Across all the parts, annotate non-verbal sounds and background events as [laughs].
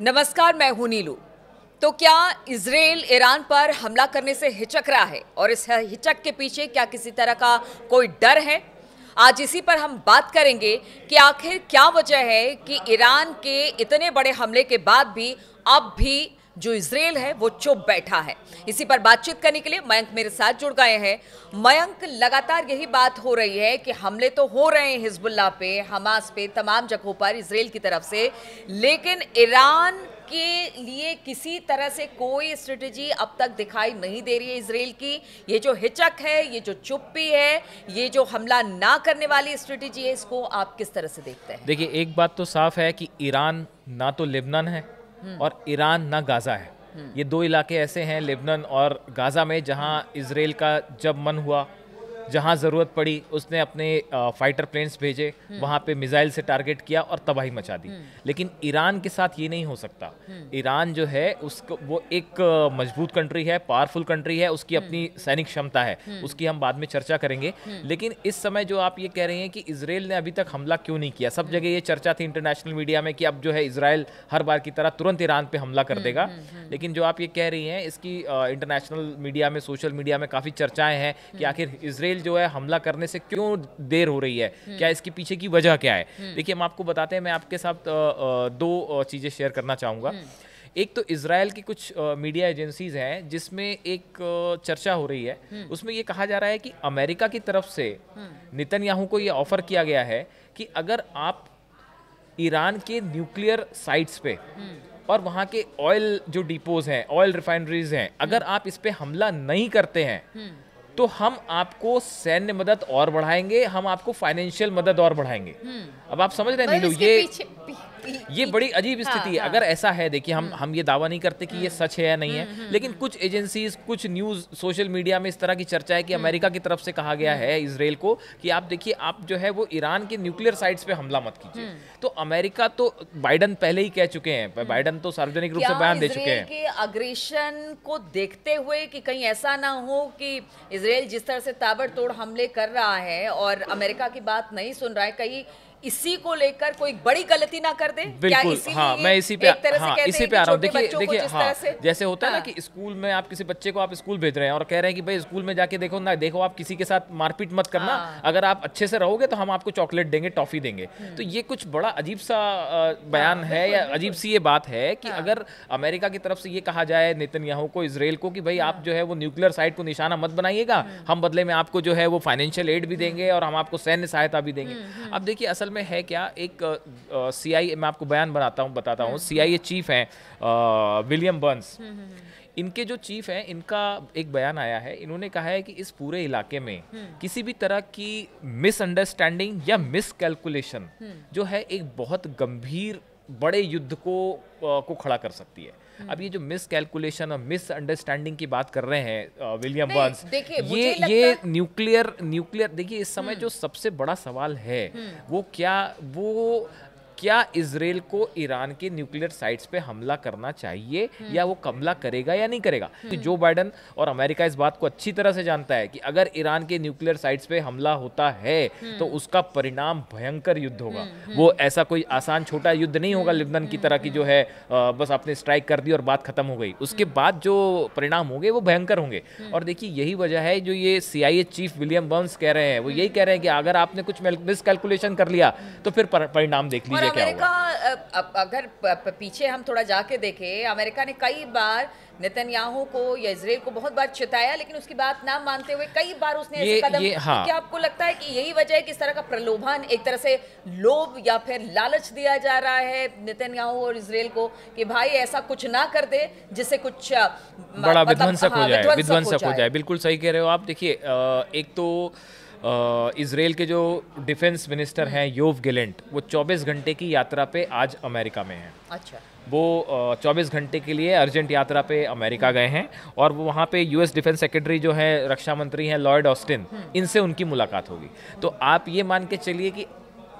नमस्कार, मैं हूँ नीलू। तो क्या इसराइल ईरान पर हमला करने से हिचक रहा है? और इस हिचक के पीछे क्या किसी तरह का कोई डर है? आज इसी पर हम बात करेंगे कि आखिर क्या वजह है कि ईरान के इतने बड़े हमले के बाद भी अब भी जो इसराइल है, वो चुप बैठा है। इसी पर बातचीत करने के लिए मयंक मेरे साथ जुड़ गए हैं। मयंक, लगातार यही बात हो रही है कि हमले तो हो रहे हैं हिजबुल्ला पे, हमास पे, तमाम जगहों पर इसराइल की तरफ़ से। लेकिन ईरान के लिए किसी तरह से कोई स्ट्रेटजी अब तक दिखाई नहीं दे रही है इसराइल की। ये जो हिचक है, ये जो चुप्पी है, ये जो हमला ना करने वाली स्ट्रेटजी है, इसको आप किस तरह से देखते हैं? देखिए, एक बात तो साफ़ है कि ईरान ना तो लेबनान है और ईरान ना गाज़ा है। ये दो इलाके ऐसे हैं लेबनन और गाज़ा में जहाँ इसराइल का जब मन हुआ जहाँ ज़रूरत पड़ी उसने अपने फाइटर प्लेन्स भेजे वहाँ पे मिसाइल से टारगेट किया और तबाही मचा दी। लेकिन ईरान के साथ ये नहीं हो सकता। ईरान जो है उसको वो एक मज़बूत कंट्री है पावरफुल कंट्री है उसकी अपनी सैनिक क्षमता है उसकी हम बाद में चर्चा करेंगे। लेकिन इस समय जो आप ये कह रहे हैं कि इसराइल ने अभी तक हमला क्यों नहीं किया? सब जगह ये चर्चा थी इंटरनेशनल मीडिया में कि अब जो है इसराइल हर बार की तरह तुरंत ईरान पे हमला कर देगा। लेकिन जो आप ये कह रही हैं इसकी इंटरनेशनल मीडिया में सोशल मीडिया में काफ़ी चर्चाएँ हैं कि आखिर इसराइल इसराइल जो है हमला करने से क्यों देर हो रही है? हम्म। क्या इसके पीछे की वजह क्या है? हम्म। देखिए हम आपको बताते हैं मैं आपके साथ दो चीज़ें शेयर करना चाहूँगा। हम्म। एक तो इसराइल की कुछ मीडिया एजेंसीज हैं जिसमें एक चर्चा हो रही है। उसमें ये कहा जा रहा है कि अमेरिका की तरफ़ से नितन याहू को ये ऑफ़र किया गया है कि अगर आप ईरान के न्यूक्लियर साइट्स पे और वहाँ के ऑयल जो डिपोज हैं ऑयल रिफाइनरीज हैं अगर आप इस पे हमला नहीं करते हैं तो हम आपको सैन्य मदद और बढ़ाएँगे हम आपको फाइनेंशियल मदद और बढ़ाएँगे हम्म। अब आप समझ रहे हैं नीलू ये ये बड़ी अजीब हाँ, स्थिति है। हाँ। अगर ऐसा है देखिए हम हम्म। हम ये दावा नहीं करते कि ये हम्म। सच है या नहीं है लेकिन कुछ एजेंसीज कुछ न्यूज़ सोशल मीडिया में इस तरह की चर्चा है कि अमेरिका की तरफ़ से कहा गया है इसराइल को कि आप देखिए आप जो है वो ईरान के न्यूक्लियर साइट्स पे हमला मत कीजिए। तो अमेरिका तो बाइडन पहले ही कह चुके हैं बाइडन तो सार्वजनिक रूप से बयान दे चुके हैं। अग्रेशन को देखते हुए कि कहीं ऐसा ना हो कि इसराइल जिस तरह से ताबड़तोड़ हमले कर रहा है और अमेरिका की बात नहीं सुन रहा है कहीं इसी को लेकर कोई बड़ी गलती ना कर दे। बिल्कुल हाँ मैं इसी पे हाँ इसी पे आ रहा हूँ। देखिए देखिए हाँ जैसे होता है ना हाँ। कि स्कूल में आप किसी बच्चे को आप स्कूल भेज रहे हैं और कह रहे हैं कि भाई स्कूल में जाके देखो ना देखो आप किसी के साथ मारपीट मत करना। हाँ। अगर आप अच्छे से रहोगे तो हम आपको चॉकलेट देंगे टॉफी देंगे। हम्म। तो ये कुछ बड़ा अजीब सा बयान हाँ, है या अजीब सी ये बात है कि अगर अमेरिका की तरफ़ से ये कहा जाए नितिन को इसराइल को कि भाई आप जो है वो न्यूक्लियर साइट को निशाना मत बनाइएगा। हम्म। हम बदले में आपको जो है वो फाइनेंशियल एड भी देंगे और हम आपको सैन्य सहायता भी देंगे। हम्म, अब देखिए असल में है क्या एक सी आई मैं आपको बयान बनाता हूँ बताता हूँ सी आई ए चीफ हैं विलियम बर्न्स इनके जो चीफ हैं इनका एक बयान आया है इन्होंने कहा है कि इस पूरे इलाके में हम्म। किसी भी तरह की मिसअंडरस्टैंडिंग या मिसकैलकुलेशन हम्म। जो है एक बहुत गंभीर बड़े युद्ध को को खड़ा कर सकती है हम्म। अब ये जो मिस कैलकुलेशन और मिस अंडरस्टैंडिंग की बात कर रहे हैं विलियम बर्न्स ये ये न्यूक्लियर न्यूक्लियर देखिए इस समय जो सबसे बड़ा सवाल है वो क्या वो क्या इसराइल को ईरान के न्यूक्लियर साइट्स पे हमला करना चाहिए हम्म। या वो हमला करेगा या नहीं करेगा? तो जो बाइडन और अमेरिका इस बात को अच्छी तरह से जानता है कि अगर ईरान के न्यूक्लियर साइट्स पे हमला होता है तो उसका परिणाम भयंकर युद्ध होगा। वो ऐसा कोई आसान छोटा युद्ध नहीं होगा लिबनन की तरह की जो है बस आपने स्ट्राइक कर दी और बात खत्म हो गई। उसके बाद जो परिणाम होंगे वो भयंकर होंगे। और देखिए यही वजह है जो ये सीआईए चीफ विलियम बर्न्स कह रहे हैं। वो यही कह रहे हैं कि अगर आपने कुछ मिस कैलकुलेशन कर लिया तो फिर परिणाम देख लीजिए। अमेरिका अगर पीछे हम थोड़ा जाके देखें अमेरिका ने कई बार नेतन्याहू को या इसराइल को बहुत बार चिताया लेकिन उसकी बात ना मानते हुए कई बार उसने ऐसे कदम ये, हाँ। क्या आपको लगता है कि यही वजह है कि इस तरह का प्रलोभन एक तरह से लोभ या फिर लालच दिया जा रहा है नेतन्याहू और इसराइल को कि भाई ऐसा कुछ ना कर दे जिससे कुछ बड़ा मतलब, विध्वंसक हो हाँ, जाए विध्वंसक हो जाए। बिल्कुल सही कह रहे हो आप। देखिए एक तो इसराइल के जो डिफेंस मिनिस्टर हैं योव गिलेंट वो 24 घंटे की यात्रा पे आज अमेरिका में हैं। अच्छा। वो 24 घंटे के लिए अर्जेंट यात्रा पे अमेरिका गए हैं और वो वहाँ पे यूएस डिफेंस सेक्रेटरी जो है रक्षा मंत्री हैं लॉयड ऑस्टिन इनसे उनकी मुलाकात होगी। तो आप ये मान के चलिए कि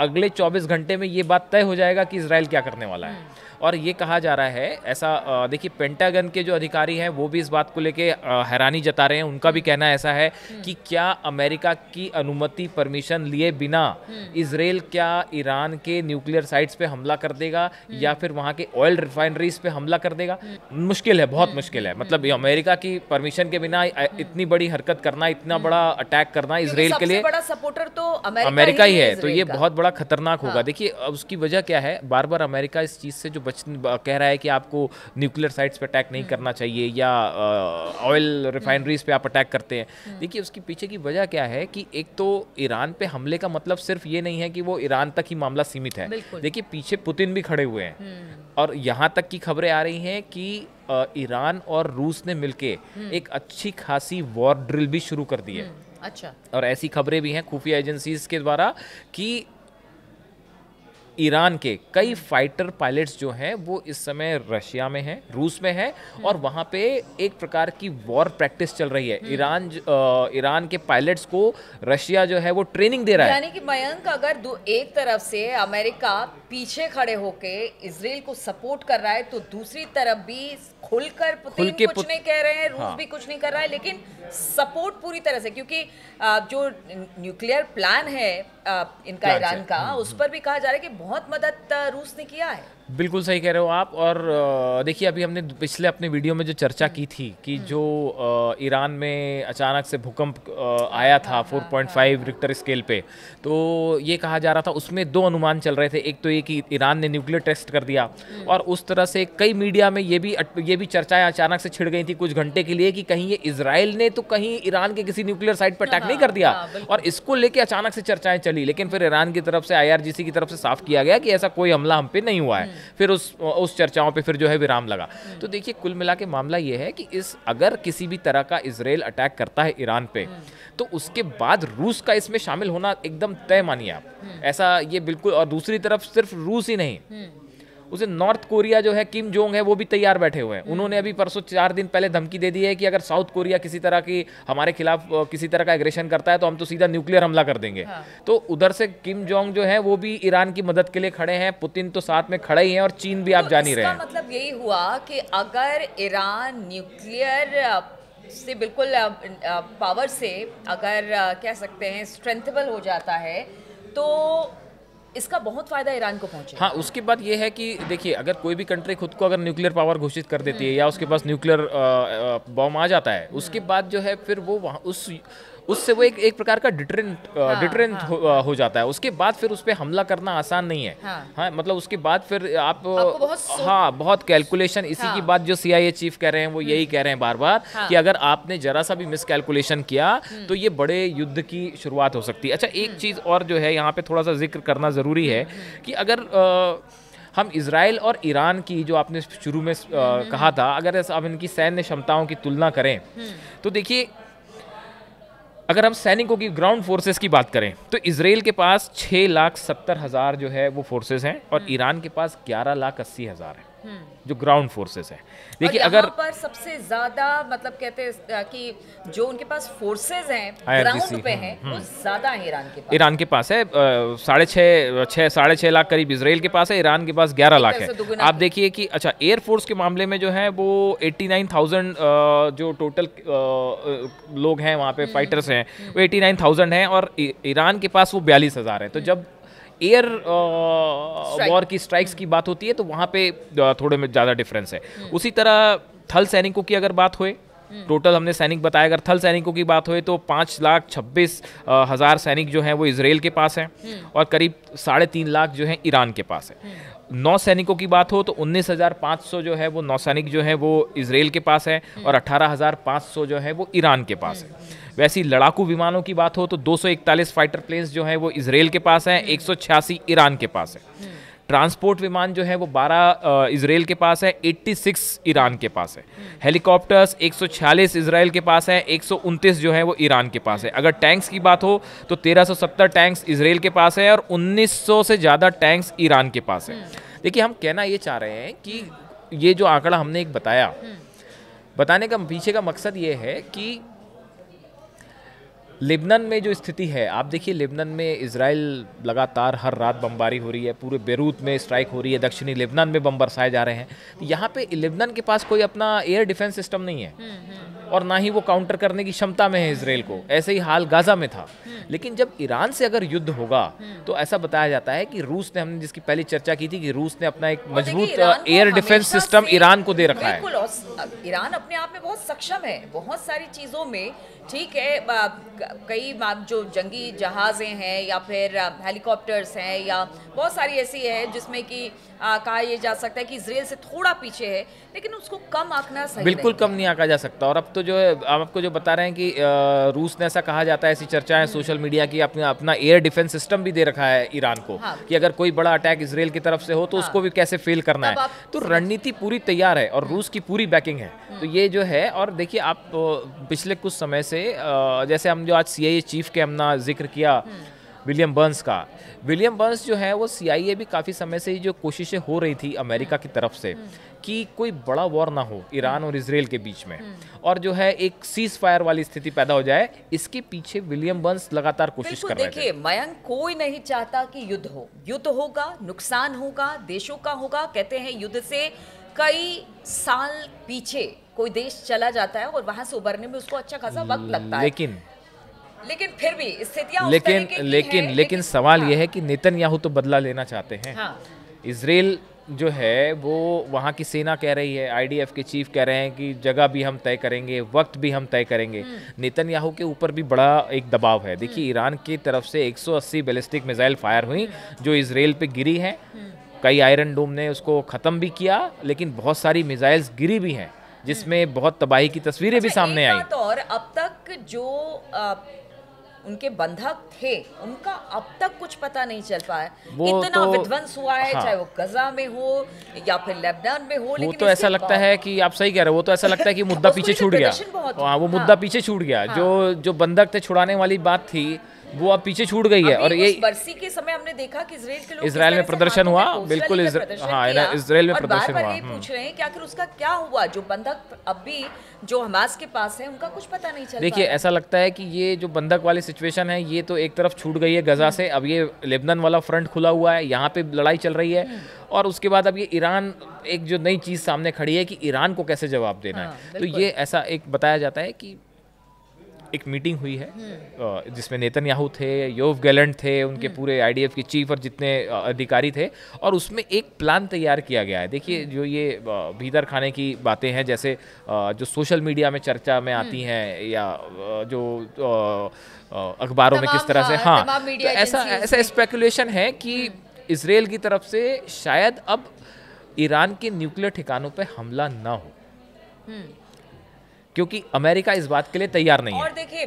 अगले 24 घंटे में ये बात तय हो जाएगा कि इसराइल क्या करने वाला है। और ये कहा जा रहा है ऐसा देखिए पेंटागन के जो अधिकारी हैं वो भी इस बात को लेके हैरानी जता रहे हैं। उनका भी कहना ऐसा है कि क्या अमेरिका की अनुमति परमिशन लिए बिना इसराइल क्या ईरान के न्यूक्लियर साइट्स पे हमला कर देगा या फिर वहाँ के ऑयल रिफाइनरीज पे हमला कर देगा? मुश्किल है बहुत मुश्किल है। मतलब अमेरिका की परमिशन के बिना इतनी बड़ी हरकत करना इतना बड़ा अटैक करना इसराइल के लिए बड़ा सपोर्टर तो अमेरिका, अमेरिका ही है तो ये बहुत बड़ा खतरनाक होगा। देखिए उसकी वजह क्या है? बार बार अमेरिका इस चीज़ से जो बच कह रहा है कि आपको न्यूक्लियर साइट्स पे अटैक नहीं करना चाहिए या ऑयल रिफाइनरीज पे आप अटैक करते हैं। देखिए उसके पीछे की वजह क्या है कि एक तो ईरान पे हमले का मतलब सिर्फ़ ये नहीं है कि वो ईरान तक ही मामला सीमित है। देखिए पीछे पुतिन भी खड़े हुए हैं। और यहाँ तक की खबरें आ रही हैं कि ईरान और रूस ने मिलके एक अच्छी खासी वॉर ड्रिल भी शुरू कर दी है। अच्छा। और ऐसी खबरें भी हैं खुफिया एजेंसीज के द्वारा कि ईरान के कई फाइटर पायलट्स जो हैं वो इस समय रशिया में हैं रूस में हैं और वहाँ पे एक प्रकार की वॉर प्रैक्टिस चल रही है। ईरान ईरान के पायलट्स को रशिया जो है वो ट्रेनिंग दे रहा है। यानी कि मयंक अगर दो एक तरफ़ से अमेरिका पीछे खड़े होके इसराइल को सपोर्ट कर रहा है तो दूसरी तरफ़ भी खुलकर पुतिन खुल के कुछ पुत- नहीं कह रहे हैं रूस हाँ। भी कुछ नहीं कर रहा है लेकिन सपोर्ट पूरी तरह से क्योंकि जो न्यूक्लियर प्लान है इनका ईरान का उस पर भी कहा जा रहा है कि बहुत मदद रूस ने किया है। बिल्कुल सही कह रहे हो आप। और देखिए अभी हमने पिछले अपने वीडियो में जो चर्चा की थी कि जो ईरान में अचानक से भूकंप आया था 4.5 रिक्टर स्केल पे तो ये कहा जा रहा था उसमें दो अनुमान चल रहे थे। एक तो ये कि ईरान ने न्यूक्लियर टेस्ट कर दिया और उस तरह से कई मीडिया में ये भी ये भी चर्चाएँ अचानक से छिड़ गई थी कुछ घंटे के लिए कि कहीं ये इसराइल ने तो कहीं ईरान के किसी न्यूक्लियर साइट पर अटैक नहीं कर दिया हाँ, और इसको लेके अचानक से चर्चाएँ चली लेकिन फिर ईरान की तरफ़ से आईआरजीसी की तरफ़ से साफ़ किया गया कि ऐसा कोई हमला हम पे नहीं हुआ है। फिर उस उस चर्चाओं पे फिर जो है विराम लगा। तो देखिए कुल मिला के मामला ये है कि इस अगर किसी भी तरह का इसराइल अटैक करता है ईरान पे तो उसके बाद रूस का इसमें शामिल होना एकदम तय मानिए आप। ऐसा ये बिल्कुल और दूसरी तरफ़ सिर्फ़ रूस ही नहीं। उसे नॉर्थ कोरिया जो है किम जोंग है वो भी तैयार बैठे हुए हैं। उन्होंने अभी परसों चार दिन पहले धमकी दे दी है कि अगर साउथ कोरिया किसी तरह की हमारे खिलाफ किसी तरह का एग्रेशन करता है तो हम तो सीधा न्यूक्लियर हमला कर देंगे। हाँ। तो उधर से किम जोंग जो है वो भी ईरान की मदद के लिए खड़े हैं। पुतिन तो साथ में खड़े ही हैं और चीन भी आप तो जान ही रहे हैं। मतलब यही हुआ कि अगर ईरान न्यूक्लियर से बिल्कुल पावर से अगर कह सकते हैं स्ट्रेंथेबल हो जाता है तो इसका बहुत फ़ायदा ईरान को पहुँचे। हाँ उसके बाद ये है कि देखिए अगर कोई भी कंट्री खुद को अगर न्यूक्लियर पावर घोषित कर देती है या उसके पास न्यूक्लियर बॉम्ब आ जाता है उसके बाद जो है फिर वो वहाँ उस उससे वो एक एक प्रकार का डिटरेंट डिटरेंट हो, अ, हो जाता है। उसके बाद फिर उस पर हमला करना आसान नहीं है। हाँ। हाँ मतलब उसके बाद फिर आप बहुत हाँ बहुत कैलकुलेशन इसी हाँ, की हाँ। बात जो सीआईए चीफ कह रहे हैं वो यही कह रहे हैं बार बार हाँ। कि अगर आपने जरा सा भी मिस कैलकुलेशन किया तो ये बड़े युद्ध की शुरुआत हो सकती है। अच्छा एक चीज़ और जो है यहाँ पे थोड़ा सा ज़िक्र करना ज़रूरी है कि अगर हम इसराइल और ईरान की जो आपने शुरू में अ, कहा था अगर अब इनकी सैन्य क्षमताओं की तुलना करें तो देखिए अगर हम सैनिकों की ग्राउंड फोर्सेस की बात करें तो इसराइल के पास छः लाख सत्तर हज़ार जो है वो फोर्सेस हैं और ईरान के पास ग्यारह लाख अस्सी हज़ार है। जो ग्राउंड फोर्सेस है। देखिए अगर पर सबसे ज़्यादा मतलब कहते हैं कि जो उनके पास फोर्सेज हैं ग्राउंड पे हैं वो ज़्यादा है ईरान के पास। ईरान के पास है साढ़े छः छः साढ़े छः लाख करीब इसराइल के पास है ईरान के पास ग्यारह लाख है। आप देखिए कि अच्छा एयरफोर्स के मामले में जो है वो एट्टी नाइन थाउज़ेंड जो टोटल लोग हैं वहाँ पे फाइटर्स हैं वो एट्टी नाइन थाउज़ेंड हैं और ईरान के पास वो बयालीस हज़ार है। तो जब एयर वॉर की स्ट्राइक्स की बात होती है तो वहाँ पे थोड़े में ज़्यादा डिफरेंस है। उसी तरह थल सैनिकों की अगर बात होए टोटल हमने सैनिक बताया अगर थल सैनिकों की बात होए तो पाँच लाख छब्बीस हज़ार सैनिक जो हैं वो इसराइल के पास हैं और करीब साढ़े तीन लाख जो हैं ईरान के पास है। नौ सैनिकों की बात हो तो उन्नीस हज़ार पाँच सौ जो है वो नौ सैनिक जो है वो इसराइल के पास है और अठारह हज़ार पाँच सौ जो है वो ईरान के पास है। वैसी लड़ाकू विमानों की बात हो तो 241 फाइटर प्लेन्स जो है वो इसराइल के पास हैं, एक सौ छियासी ईरान के पास है। ट्रांसपोर्ट विमान जो है वो 12 इसराइल के पास है 86 ईरान के पास है। हेलीकॉप्टर्स 146 इसराइल के पास है 129 जो है वो ईरान के पास है। अगर टैंक्स की बात हो तो 1370 टैंक्स इसराइल के पास है और 1900 से ज़्यादा टैंक्स ईरान के पास है। देखिए हम कहना ये चाह रहे हैं कि ये जो आंकड़ा हमने एक बताया बताने का पीछे का मकसद ये है कि लेबनन में जो स्थिति है आप देखिए लेबनन में इसराइल लगातार हर रात बमबारी हो रही है पूरे बेरूत में स्ट्राइक हो रही है दक्षिणी लेबनन में बम बरसाए जा रहे हैं। तो यहाँ पे लेबनन के पास कोई अपना एयर डिफेंस सिस्टम नहीं है। और ना ही वो काउंटर करने की क्षमता में है इसराइल को ऐसे ही हाल गाजा में था। लेकिन जब ईरान से अगर युद्ध होगा तो ऐसा बताया जाता है कि रूस ने हमने जिसकी पहली चर्चा की थी कि रूस ने अपना एक मज़बूत एयर डिफेंस सिस्टम ईरान को दे रखा है। ईरान अपने आप में बहुत सक्षम है। बहुत सारी चीज़ों में ठीक है कई जो जंगी जहाज़ें हैं या फिर हेलीकॉप्टर्स हैं या बहुत सारी ऐसी है जिसमें कि कहा यह जा सकता है कि इसराइल से थोड़ा पीछे है लेकिन उसको कम आंकना सही बिल्कुल कम नहीं आंका जा सकता। और अब तो जो है आप आपको जो बता रहे हैं कि रूस ने ऐसा कहा जाता है ऐसी चर्चाएँ सोशल मीडिया की अपना अपना एयर डिफेंस सिस्टम भी दे रखा है ईरान को हाँ। कि अगर कोई बड़ा अटैक इसराइल की तरफ़ से हो तो हाँ। उसको भी कैसे फेल करना है? तो रणनीति पूरी तैयार है और रूस की पूरी बैकिंग है। तो ये जो है और देखिए आप पिछले कुछ समय से जैसे हम जो आज सीआईए चीफ के हमने ज़िक्र किया विलियम बर्न्स का। विलियम बर्न्स जो है वो सीआईए भी काफ़ी समय से ही जो कोशिशें हो रही थी अमेरिका की तरफ़ से कि कोई बड़ा वॉर ना हो ईरान और इसराइल के बीच में। और जो है एक सीज फायर वाली स्थिति पैदा हो जाए इसके पीछे विलियम बर्न्स लगातार कोशिश कर रहे थे। देखिए मयंक कोई नहीं चाहता कि युद्ध हो। युद्ध होगा नुकसान होगा देशों का होगा कहते हैं युद्ध से कई साल पीछे कोई देश चला जाता है और वहाँ से उबरने में उसको अच्छा खासा वक्त लगता है। लेकिन लेकिन फिर भी स्थितियाँ लेकिन लेकिन हैं, लेकिन सवाल हाँ, यह है कि नेतन्याहू तो बदला लेना चाहते हैं। हाँ। इसराइल जो है वो वहाँ की सेना कह रही है आईडीएफ के चीफ कह रहे हैं कि जगह भी हम तय करेंगे वक्त भी हम तय करेंगे। नेतन्याहू के ऊपर भी बड़ा एक दबाव है। देखिए ईरान की तरफ़ से 180 बैलिस्टिक मिसाइल फायर हुई जो इसराइल पे गिरी हैं। कई आयरन डोम ने उसको ख़त्म भी किया लेकिन बहुत सारी मिसाइल्स गिरी भी हैं जिसमें बहुत तबाही की तस्वीरें अच्छा, भी सामने आई। और अब तक जो अ, उनके बंधक थे उनका अब तक कुछ पता नहीं चल पाया इतना तो- विध्वंस हुआ है हाँ। चाहे वो गजा में हो या फिर लेबनान में हो वो तो ऐसा लगता है कि आप सही कह रहे हो वो तो ऐसा [laughs] लगता है कि मुद्दा पीछे छूट गया हाँ वो हाँ। मुद्दा पीछे छूट गया जो जो बंधक थे छुड़ाने वाली बात थी वो अब पीछे छूट गई है। और ये बरसी के समय हमने देखा कि इसराइल के लोग इसराइल में प्रदर्शन हुआ, बिल्कुल हाँ, इसराइल में प्रदर्शन हुआ, हम्म। पूछ रहे हैं कि आखिर उसका क्या हुआ? जो बंधक अब भी जो हमास के पास है उनका कुछ पता नहीं चल देखिए ऐसा लगता है कि ये जो बंधक वाली सिचुएशन है ये तो एक तरफ़ छूट गई है गजा से। अब ये लेबनान वाला फ्रंट खुला हुआ है यहाँ पे लड़ाई चल रही है। और उसके बाद अब ये ईरान एक जो नई चीज़ सामने खड़ी है कि ईरान को कैसे जवाब देना हाँ, है तो ये ऐसा एक बताया जाता है कि एक मीटिंग हुई है अ, जिसमें नेतन्याहू थे योव गैलेंट थे उनके पूरे आईडीएफ के चीफ और जितने अधिकारी थे और उसमें एक प्लान तैयार किया गया है। देखिए जो ये भीतर खाने की बातें हैं जैसे जो सोशल मीडिया में चर्चा में आती हैं या जो अखबारों में किस तरह से हाँ, हाँ तो ऐसा ऐसा स्पेकुलेशन है कि इसराइल की तरफ़ से शायद अब ईरान के न्यूक्लियर ठिकानों पर हमला ना हो। क्योंकि अमेरिका इस बात के लिए तैयार नहीं है। और देखिए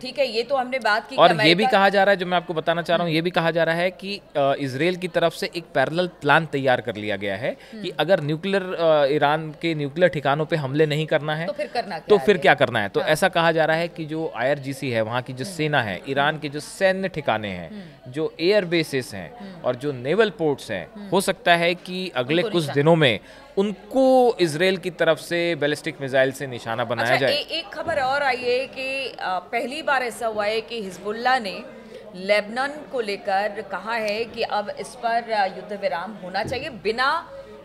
ठीक है ये तो हमने बात की और ये भी कहा जा रहा है जो मैं आपको बताना चाह रहा हूँ ये भी कहा जा रहा है कि इसराइल की तरफ़ से एक पैरेलल प्लान तैयार कर लिया गया है कि अगर न्यूक्लियर ईरान के न्यूक्लियर ठिकानों पे हमले नहीं करना है तो फिर करना क्या तो फिर क्या करना है? तो ऐसा कहा जा रहा है कि जो आईआरजीसी है वहाँ की जो सेना है ईरान के जो सैन्य ठिकाने हैं जो एयर बेसिस हैं और जो नेवल पोर्ट्स हैं हो सकता है कि अगले कुछ दिनों में उनको इसराइल की तरफ़ से बैलिस्टिक मिसाइल से निशाना बनाया अच्छा जाए। ए, एक खबर और आई है कि पहली बार ऐसा हुआ है कि हिजबुल्ला ने लेबनान को लेकर कहा है कि अब इस पर युद्ध विराम होना चाहिए बिना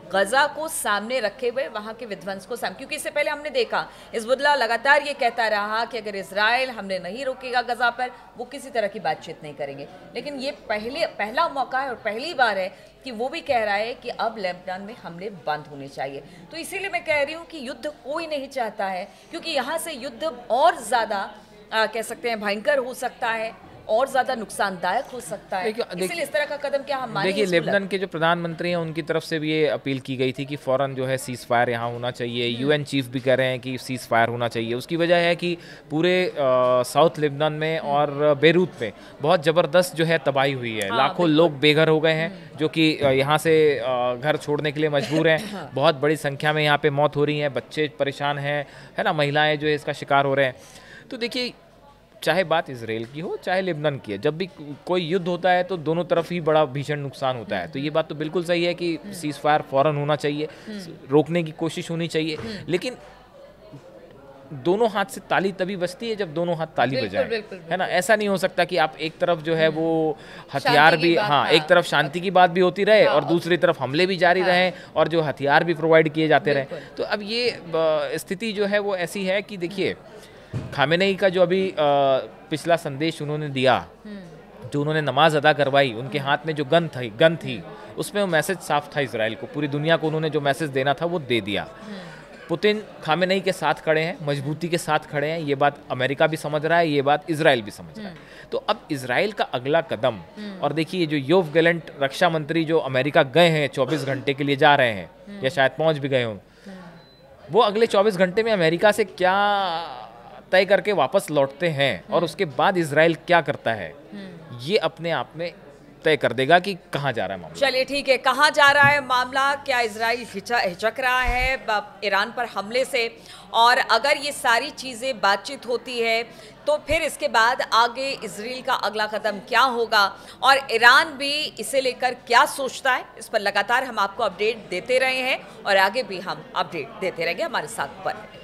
गजा को सामने रखे हुए, वहाँ के विध्वंस को सामने, क्योंकि इससे पहले हमने देखा हिजबुल्ला लगातार ये कहता रहा कि अगर इसराइल हमने नहीं रोकेगा गजा पर, वो किसी तरह की बातचीत नहीं करेंगे। लेकिन ये पहले, पहला मौका है और पहली बार है कि वो भी कह रहा है कि अब लेबनान में हमले बंद होने चाहिए। तो इसीलिए मैं कह रही हूँ कि युद्ध कोई नहीं चाहता है, क्योंकि यहाँ से युद्ध और ज़्यादा कह सकते हैं, भयंकर हो सकता है। और ज़्यादा नुकसानदायक हो सकता है। इसीलिए इस तरह का कदम क्या हम देखिए? लेबनान के जो प्रधानमंत्री हैं उनकी तरफ़ से भी ये अपील की गई थी कि फ़ौरन जो है सीज़ फायर यहाँ होना चाहिए। यूएन चीफ भी कह रहे हैं कि सीज़ फायर होना चाहिए। उसकी वजह है कि पूरे साउथ लेबनान में और बेरूत में बहुत ज़बरदस्त जो है तबाही हुई है। हाँ, लाखों लोग बेघर हो गए हैं जो कि यहाँ से घर छोड़ने के लिए मजबूर हैं। बहुत बड़ी संख्या में यहाँ पे मौत हो रही है बच्चे परेशान हैं है ना महिलाएँ जो है इसका शिकार हो रहे हैं। तो देखिए चाहे बात इसराइल की हो चाहे लेबनान की है जब भी कोई युद्ध होता है तो दोनों तरफ़ ही बड़ा भीषण नुकसान होता है। तो ये बात तो बिल्कुल सही है कि सीज फायर फ़ौरन होना चाहिए रोकने की कोशिश होनी चाहिए। लेकिन दोनों हाथ से ताली तभी बजती है जब दोनों हाथ ताली बजाएँ है ना? ऐसा नहीं हो सकता कि आप एक तरफ़ जो है वो हथियार भी हाँ हाँ। एक तरफ़ शांति की बात भी होती रहे हाँ, और दूसरी तरफ़ हमले भी जारी हाँ। रहें और जो हथियार भी प्रोवाइड किए जाते रहे। तो अब ये स्थिति जो है वो ऐसी है कि देखिए खामेनेई का जो अभी पिछला संदेश उन्होंने दिया हम्म। जो उन्होंने नमाज़ अदा करवाई उनके हाथ में जो गन थी गन थी उसमें वो मैसेज साफ़ था इसराइल को पूरी दुनिया को उन्होंने जो मैसेज देना था वो दे दिया। पुतिन खामेनेई के साथ खड़े हैं मजबूती के साथ खड़े हैं ये बात अमेरिका भी समझ रहा है ये बात इसराइल भी समझ रहा है। तो अब इसराइल का अगला कदम और देखिए जो योव गैलेंट रक्षा मंत्री जो अमेरिका गए हैं 24 घंटे के लिए जा रहे हैं या शायद पहुँच भी गए हों वो अगले 24 घंटे में अमेरिका से क्या तय करके वापस लौटते हैं और उसके बाद इसराइल क्या करता है ये अपने आप में तय कर देगा कि कहाँ जा रहा है मामला। चलिए ठीक है कहाँ जा रहा है मामला? क्या इसराइल हिचा हिचक रहा है ईरान पर हमले से? और अगर ये सारी चीज़ें बातचीत होती है तो फिर इसके बाद आगे इसराइल का अगला कदम क्या होगा? और ईरान भी इसे लेकर क्या सोचता है? इस पर लगातार हम आपको अपडेट देते रहे हैं और आगे भी हम अपडेट देते रहेंगे हमारे साथ पर।